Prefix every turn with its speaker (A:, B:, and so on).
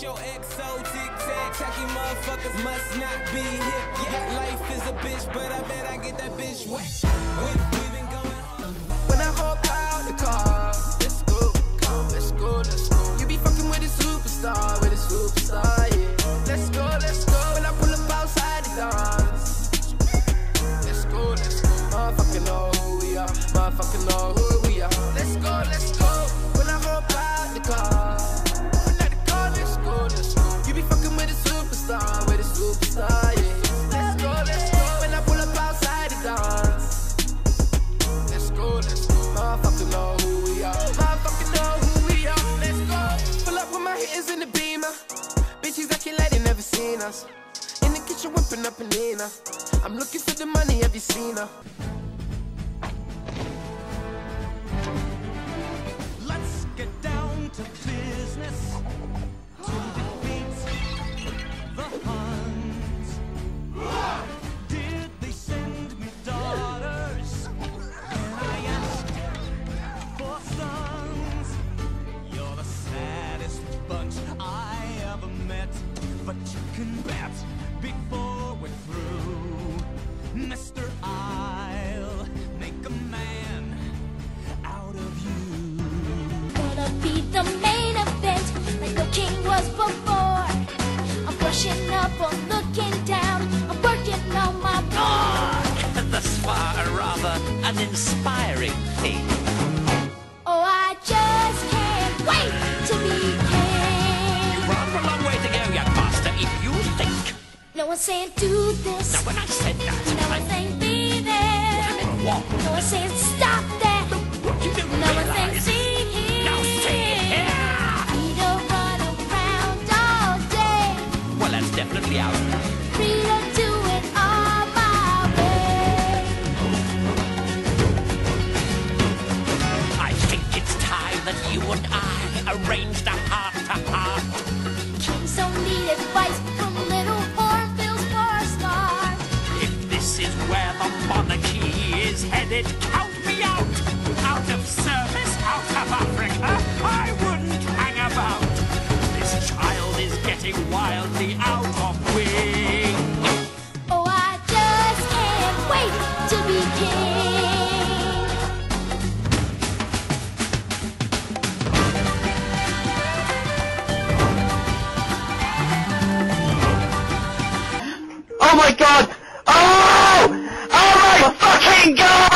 A: Your XO tic tac, tacky motherfuckers must not be hip. Yeah, life is a bitch, but I bet I get that bitch wet.
B: When I hop out the car, let's go, let's go, let's go. You be fucking with a superstar, with a superstar, yeah. Let's go, let's go. When I pull up outside the let's go, let's go. Know who we are, know In the kitchen whipping up a Nina. I'm looking for the money, have you seen her?
C: Be the main event, like the king was before. I'm brushing up, I'm looking down, I'm working on my
D: Thus far, rather an inspiring thing.
C: Oh, I just can't wait to be king.
D: Rather a long way to go, young master, if you think.
C: No one's saying do this,
D: Now, when I said that,
C: no one's saying be there.
D: what?
C: No one's saying
D: arranged a heart-to-heart.
C: Kings don't need advice from little hornbills for a start.
D: If this is where the monarchy is headed, count me out. Out of service, out of Africa, I wouldn't hang about. This child is getting wildly out of wing.
E: Oh my god! Oh! Oh my fucking god!